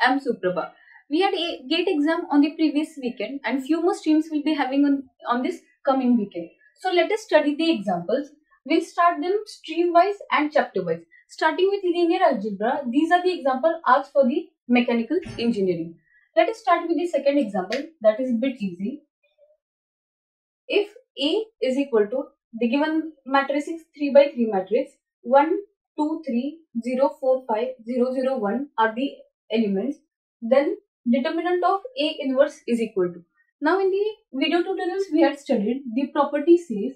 I am Suprabha. We had a GATE exam on the previous weekend and few more streams will be having on, on this coming weekend. So let us study the examples. We'll start them stream wise and chapter wise. Starting with linear algebra, these are the example asked for the mechanical engineering. Let us start with the second example that is a bit easy. If A is equal to the given matrix is 3 by 3 matrix 1 2 3 0 4 5 0 0 1 are the elements then determinant of A inverse is equal to. Now in the video tutorials we had studied the property says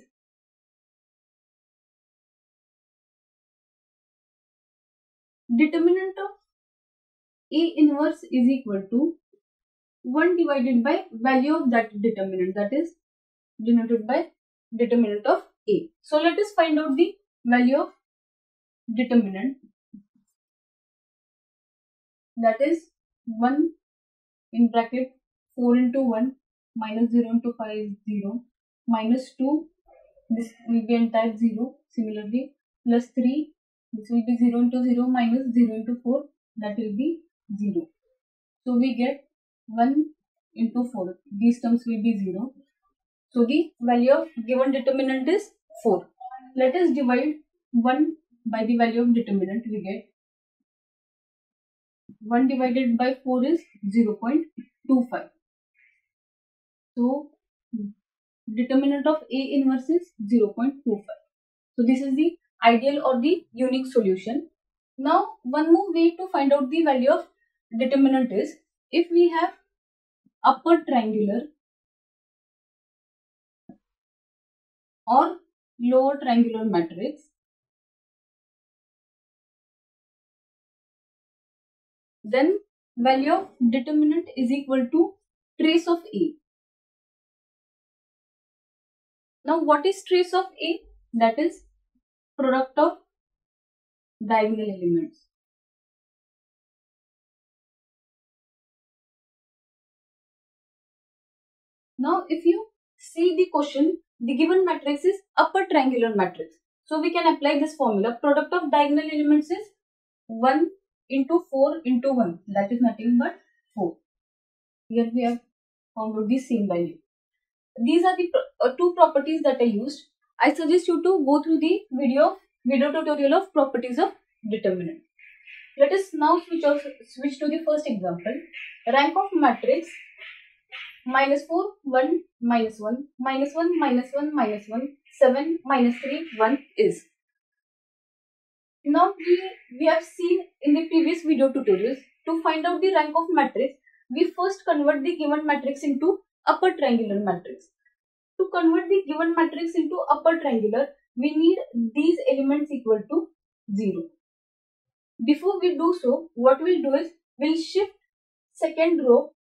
determinant of A inverse is equal to 1 divided by value of that determinant that is denoted by determinant of A. So let us find out the value of determinant that is 1 in bracket 4 into 1 minus 0 into 5 is 0 minus 2 this will be entire 0 similarly plus 3 this will be 0 into 0 minus 0 into 4 that will be 0 so we get 1 into 4 these terms will be 0 so the value of given determinant is 4 let us divide 1 by the value of determinant. We get 1 divided by 4 is 0 0.25. So determinant of A inverse is 0 0.25. So this is the ideal or the unique solution. Now one more way to find out the value of determinant is if we have upper triangular or lower triangular matrix then value of determinant is equal to trace of A. Now what is trace of A? That is product of diagonal elements. Now if you see the question, the given matrix is upper triangular matrix. So we can apply this formula. Product of diagonal elements is 1 into 4 into 1 that is nothing but 4. Here we have found out the same value. These are the uh, two properties that I used. I suggest you to go through the video video tutorial of properties of determinant. Let us now switch off, switch to the first example. Rank of matrix minus 4, 1, minus 1, minus 1, minus 1, minus 1, 7, minus 3, 1 is. Now we, we have seen in the previous video tutorials to find out the rank of matrix, we first convert the given matrix into upper triangular matrix. To convert the given matrix into upper triangular, we need these elements equal to 0. Before we do so, what we'll do is we'll shift second row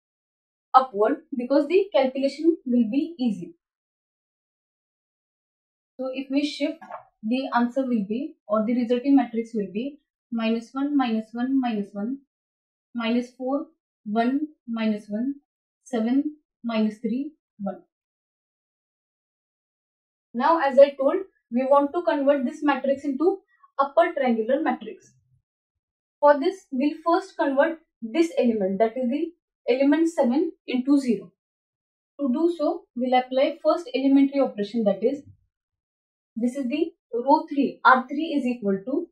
upward because the calculation will be easy. So if we shift the answer will be or the resulting matrix will be minus 1 minus 1 minus 1 minus 4 1 minus 1 7 minus 3 1 now as i told we want to convert this matrix into upper triangular matrix. For this we'll first convert this element that is the element 7 into 0 to do so we'll apply first elementary operation that is this is the row 3, R3 is equal to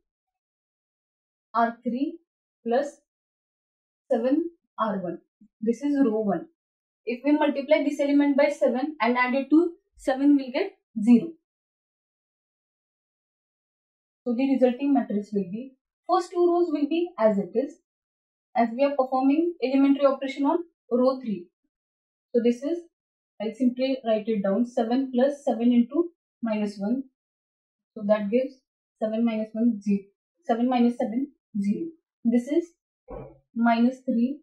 R3 plus 7 R1. This is row 1. If we multiply this element by 7 and add it to 7, we will get 0. So the resulting matrix will be, first two rows will be as it is, as we are performing elementary operation on row 3. So this is, I'll simply write it down, 7 plus 7 into minus 1 so that gives 7 minus 1, 0. 7 minus 7, 0. This is minus 3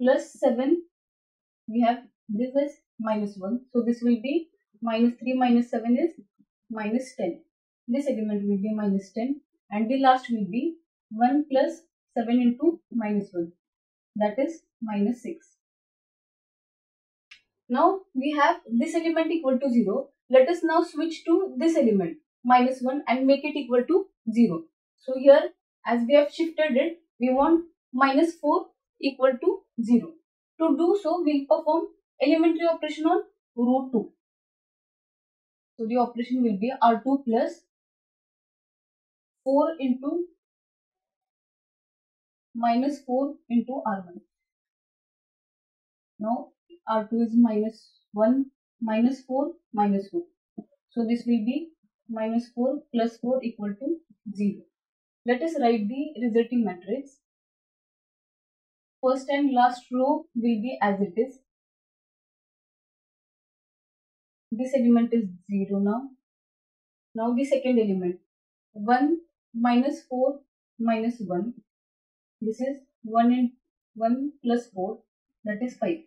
plus 7. We have this is minus 1. So this will be minus 3 minus 7 is minus 10. This element will be minus 10 and the last will be 1 plus 7 into minus 1 that is minus 6. Now we have this element equal to 0. Let us now switch to this element minus 1 and make it equal to 0. So here as we have shifted it, we want minus 4 equal to 0. To do so, we'll perform elementary operation on root 2. So the operation will be R2 plus 4 into minus 4 into R1. Now R2 is minus 1 minus 4 minus 4. So this will be minus 4 plus 4 equal to 0. Let us write the resulting matrix. First and last row will be as it is. This element is 0 now. Now the second element 1 minus 4 minus 1. This is 1 and 1 plus 4 that is 5.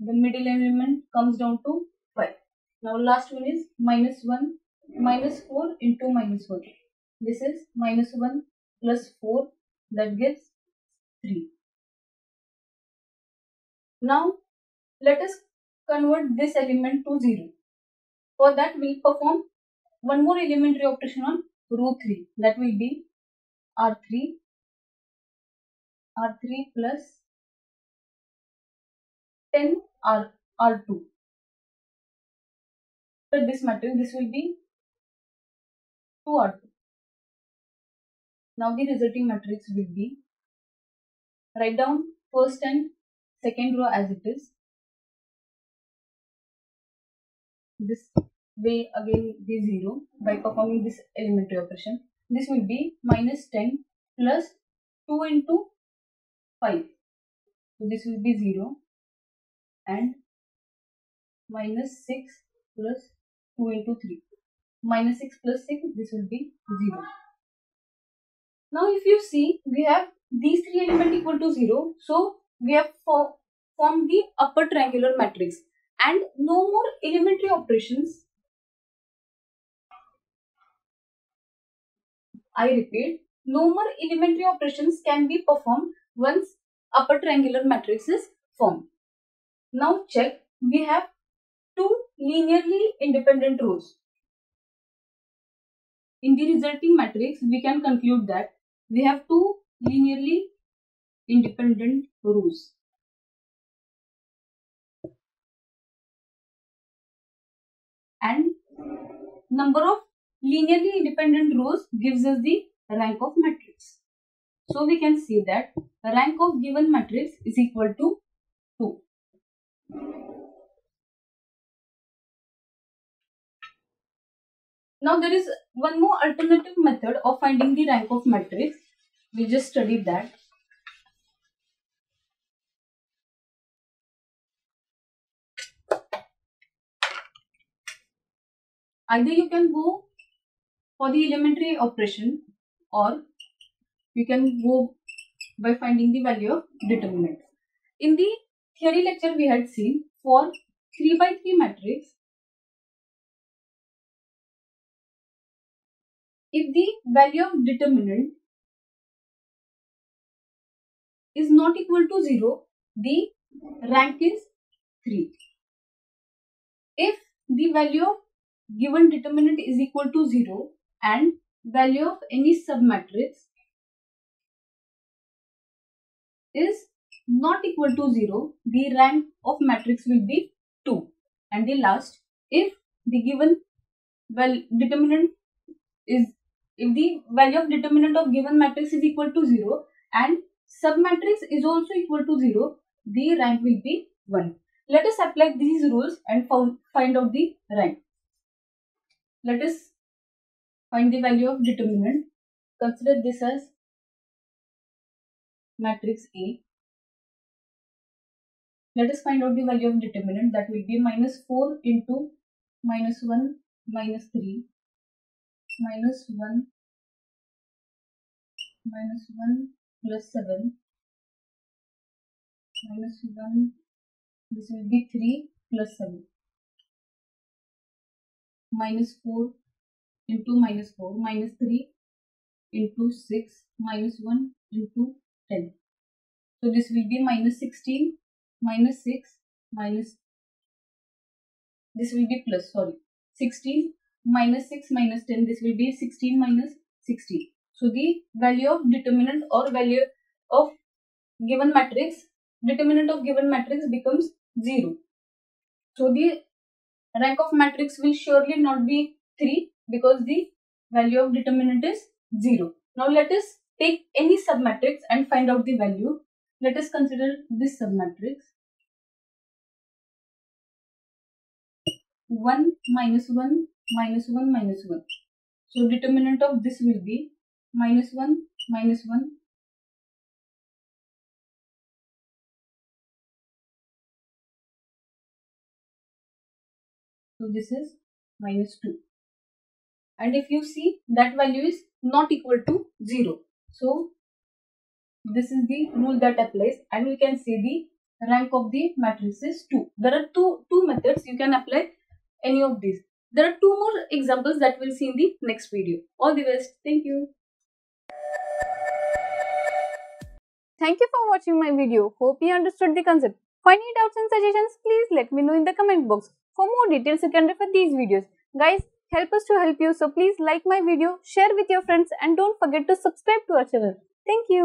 The middle element comes down to 5. Now last one is minus 1 minus 4 into minus 4. This is minus 1 plus 4 that gives 3. Now let us convert this element to 0. For that we will perform one more elementary operation on root 3 that will be R3 R3 plus 10 R, R2. For this matrix this will be 2 R2. Now the resulting matrix will be write down first and second row as it is. This way again the 0 by performing this elementary operation. This will be minus 10 plus 2 into 5. So this will be 0 and minus 6 plus 2 into 3. Minus 6 plus 6 this will be 0. Now if you see we have these three elements equal to 0. So we have for, formed the upper triangular matrix and no more elementary operations. I repeat, no more elementary operations can be performed once upper triangular matrix is formed. Now check, we have two linearly independent rows. In the resulting matrix, we can conclude that we have two linearly independent rows. And number of linearly independent rows gives us the rank of matrix. So we can see that rank of given matrix is equal to 2. Now there is one more alternative method of finding the rank of matrix. We just studied that. Either you can go for the elementary operation or you can go by finding the value of determinant. In the theory lecture we had seen for 3 by 3 matrix if the value of determinant is not equal to 0, the rank is 3. If the value of given determinant is equal to 0 and value of any submatrix is not equal to 0, the rank of matrix will be 2. And the last, if the given well determinant is if the value of determinant of given matrix is equal to 0 and submatrix is also equal to 0, the rank will be 1. Let us apply these rules and find out the rank. Let us find the value of determinant. Consider this as matrix A. Let us find out the value of determinant that will be minus 4 into minus 1 minus 3 minus 1 minus 1 plus 7 minus 1 this will be 3 plus 7 minus 4 into minus 4 minus 3 into 6 minus 1 into 10 so this will be minus 16 minus 6 minus this will be plus sorry 16 minus 6 minus 10 this will be 16 minus 60 so the value of determinant or value of given matrix, determinant of given matrix becomes 0. So the rank of matrix will surely not be 3 because the value of determinant is 0. Now let us take any submatrix and find out the value. Let us consider this submatrix. 1 minus 1 minus 1 minus 1. So determinant of this will be minus 1 minus 1 So this is minus 2. And if you see that value is not equal to 0. So this is the rule that applies and we can say the rank of the matrix is 2. There are two, two methods you can apply any of these. There are two more examples that we'll see in the next video. All the best. Thank you. Thank you for watching my video. Hope you understood the concept. For any doubts and suggestions, please let me know in the comment box. For more details, you can refer these videos. Guys, help us to help you. So please like my video, share with your friends and don't forget to subscribe to our channel. Thank you.